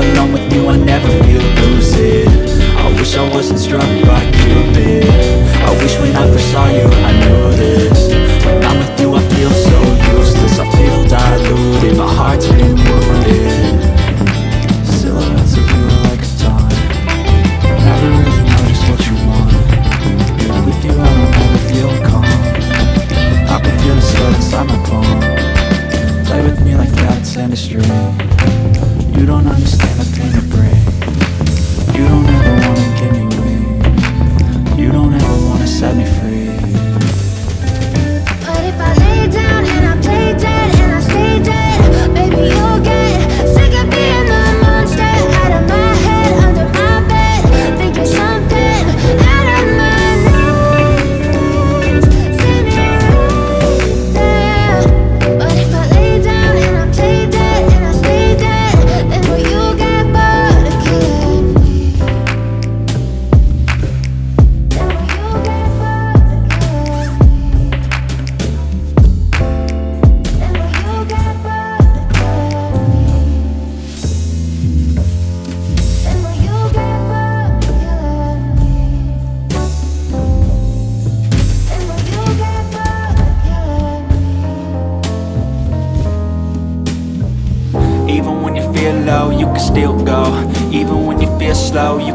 alone with you, I never feel lucid. I wish I wasn't struck by Cupid. I wish when I first saw you, I knew this When I'm with you, I feel so useless. I feel diluted, my heart's been wounded. Silhouettes of you are like a taunt Never really noticed what you want. With you, I don't ever feel calm. I can feel the sweat inside my palm. Play with me like cats and a string. You don't understand a thing.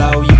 flow. You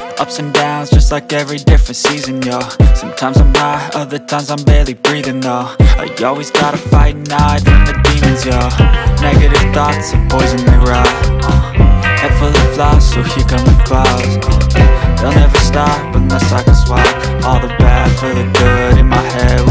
Ups and downs, just like every different season, yo Sometimes I'm high, other times I'm barely breathing, though. I always gotta fight and hide from the demons, yo Negative thoughts are poison, they rot uh, Head full of flies, so here come the clouds. They'll never stop unless I can swap All the bad for the good in my head